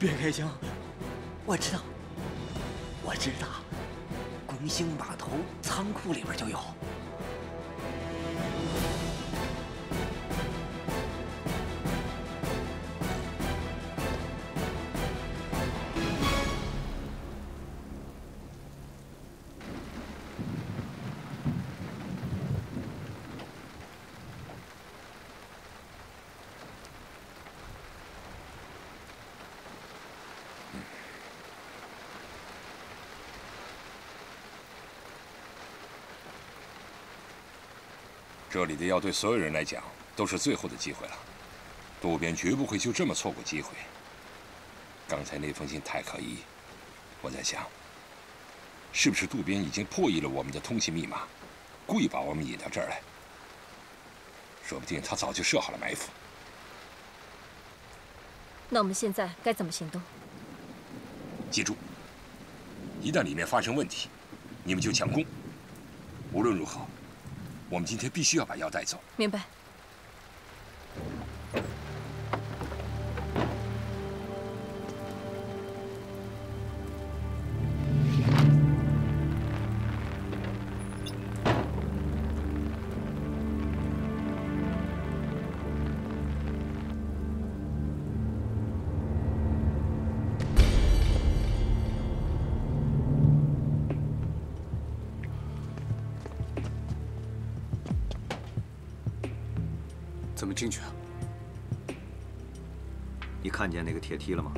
别开枪！我知道，我知道，红星码头仓库里边就有。这里的药对所有人来讲都是最后的机会了，渡边绝不会就这么错过机会。刚才那封信太可疑，我在想，是不是渡边已经破译了我们的通信密码，故意把我们引到这儿来？说不定他早就设好了埋伏。那我们现在该怎么行动？记住，一旦里面发生问题，你们就强攻。无论如何。我们今天必须要把药带走。明白。怎么进去啊？你看见那个铁梯了吗？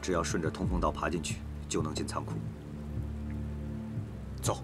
只要顺着通风道爬进去，就能进仓库。走。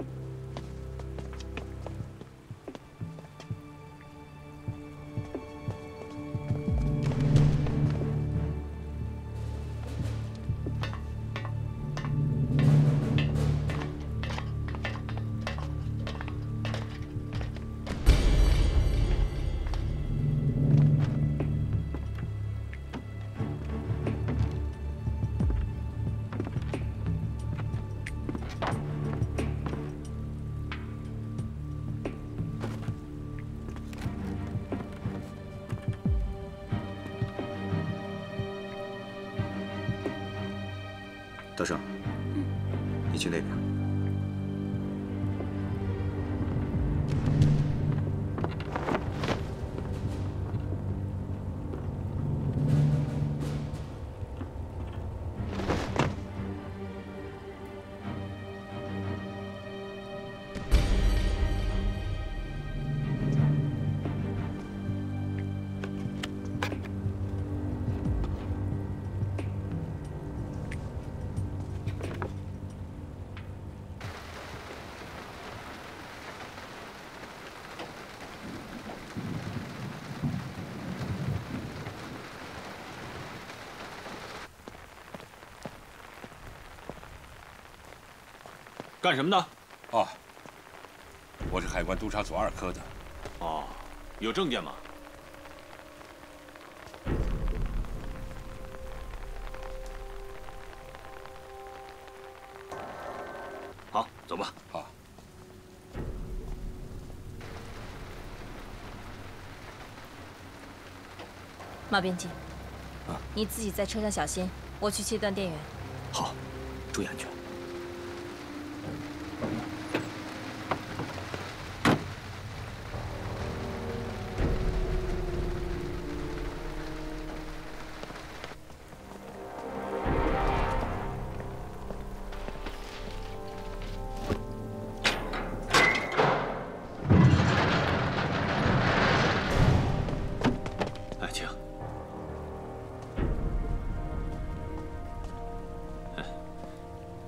德胜，你去那边。干什么的？哦，我是海关督察组二科的。哦，有证件吗？好，走吧。好。马编辑，你自己在车上小心，我去切断电源。好，注意安全。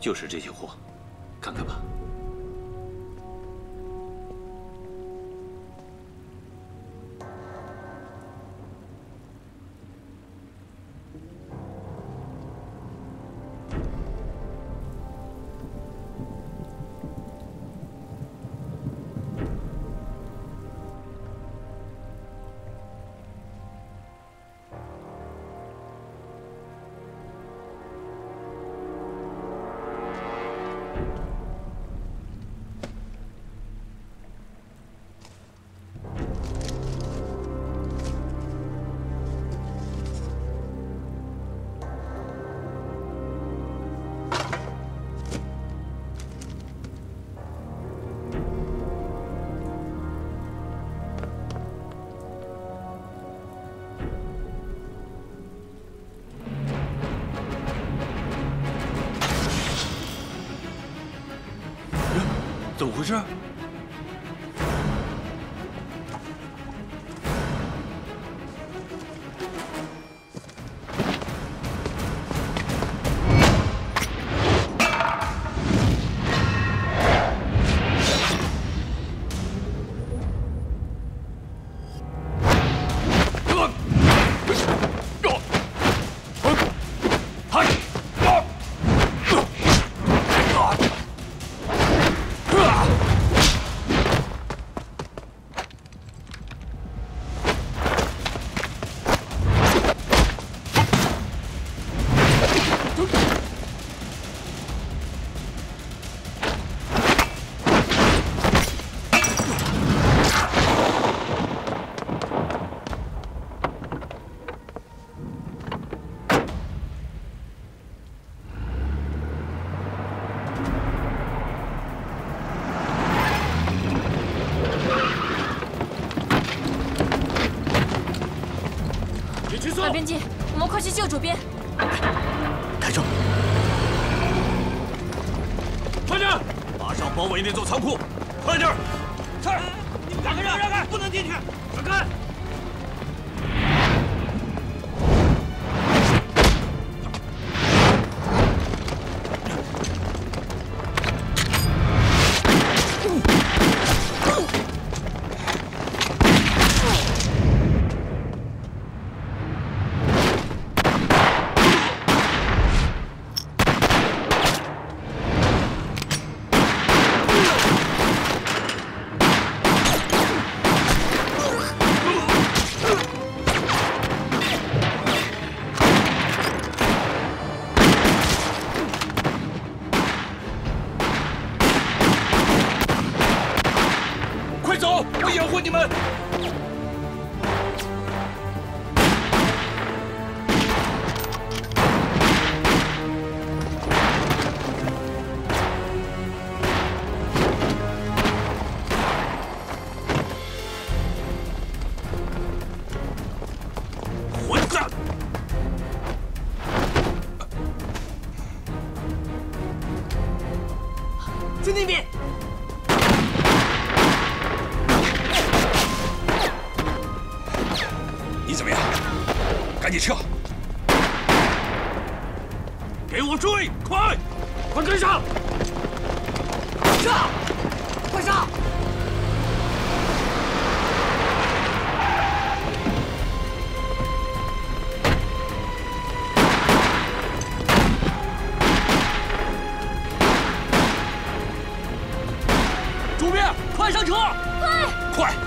就是这些货，看看吧。怎么回事？我们快去救主编！开车！快点！马上包围那座仓库！快点！是。让开！让开！不能进去！让开！快走！我掩护你们。赶紧撤。给我追快快跟上。撤快上。主编快上车。快快。